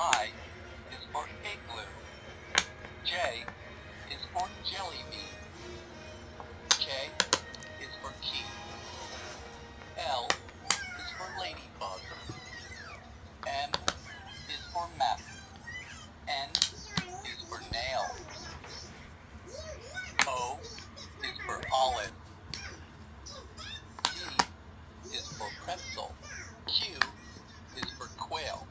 I is for igloo. J is for jelly bean. K is for key. L is for ladybug. M is for map. N is for nail. O is for olive. D is for pretzel. Q is for quail.